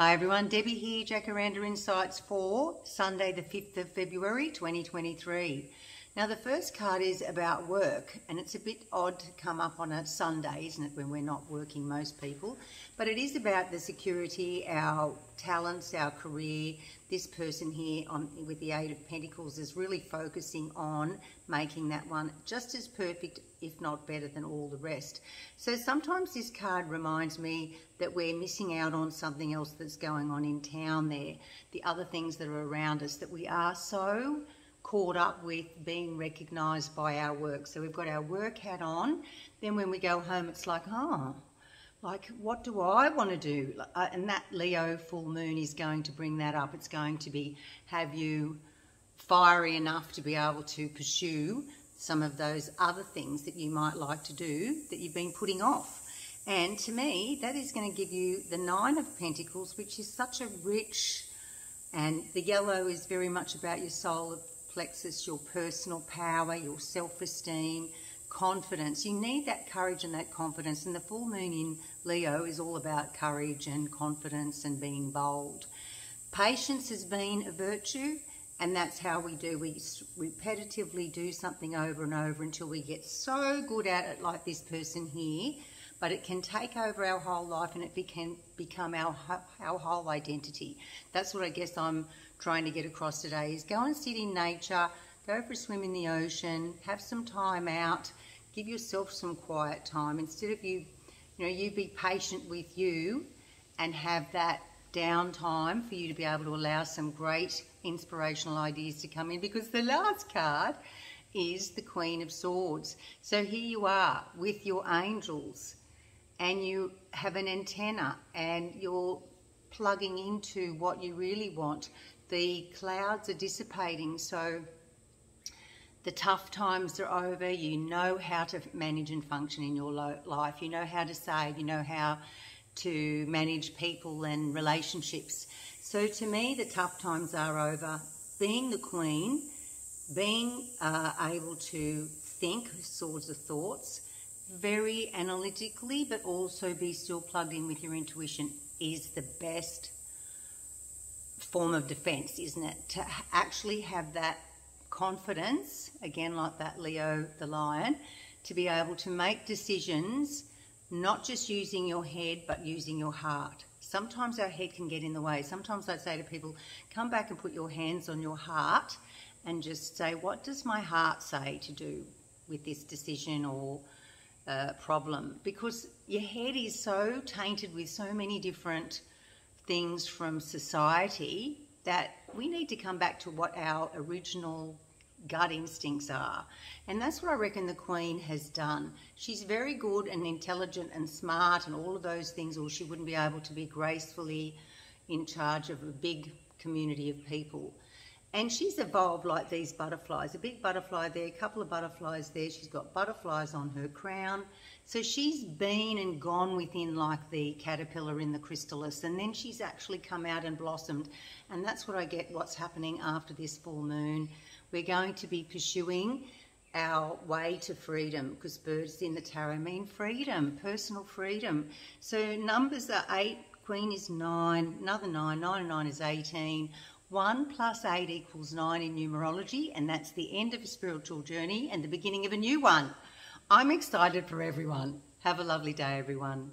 Hi everyone, Debbie here, Jacaranda Insights for Sunday the 5th of February 2023. Now the first card is about work and it's a bit odd to come up on a Sunday, isn't it, when we're not working most people, but it is about the security, our talents, our career. This person here on with the Eight of Pentacles is really focusing on making that one just as perfect, if not better than all the rest. So sometimes this card reminds me that we're missing out on something else that's going on in town there, the other things that are around us that we are so caught up with being recognised by our work. So we've got our work hat on. Then when we go home, it's like, oh, like what do I want to do? Uh, and that Leo full moon is going to bring that up. It's going to be have you fiery enough to be able to pursue some of those other things that you might like to do that you've been putting off. And to me, that is going to give you the Nine of Pentacles, which is such a rich, and the yellow is very much about your solar plexus, your personal power, your self-esteem, confidence. You need that courage and that confidence. And the full moon in Leo is all about courage and confidence and being bold. Patience has been a virtue, and that's how we do. We repetitively do something over and over until we get so good at it, like this person here. But it can take over our whole life and it can become our, our whole identity. That's what I guess I'm trying to get across today is go and sit in nature, go for a swim in the ocean, have some time out, give yourself some quiet time. Instead of you, you know, you be patient with you and have that downtime for you to be able to allow some great inspirational ideas to come in because the last card is the Queen of Swords. So here you are with your angels and you have an antenna and you're plugging into what you really want the clouds are dissipating, so the tough times are over. You know how to manage and function in your life. You know how to save. You know how to manage people and relationships. So to me, the tough times are over. Being the queen, being uh, able to think sorts of thoughts, very analytically, but also be still plugged in with your intuition is the best form of defense, isn't it? To actually have that confidence, again, like that Leo the lion, to be able to make decisions not just using your head, but using your heart. Sometimes our head can get in the way. Sometimes I say to people, come back and put your hands on your heart and just say, what does my heart say to do with this decision or uh, problem? Because your head is so tainted with so many different things from society that we need to come back to what our original gut instincts are. And that's what I reckon the Queen has done. She's very good and intelligent and smart and all of those things, or she wouldn't be able to be gracefully in charge of a big community of people. And she's evolved like these butterflies. A big butterfly there, a couple of butterflies there. She's got butterflies on her crown. So she's been and gone within like the caterpillar in the chrysalis. And then she's actually come out and blossomed. And that's what I get what's happening after this full moon. We're going to be pursuing our way to freedom because birds in the tarot mean freedom, personal freedom. So numbers are eight, queen is nine, another nine, nine and nine is 18. 1 plus 8 equals 9 in numerology, and that's the end of a spiritual journey and the beginning of a new one. I'm excited for everyone. Have a lovely day, everyone.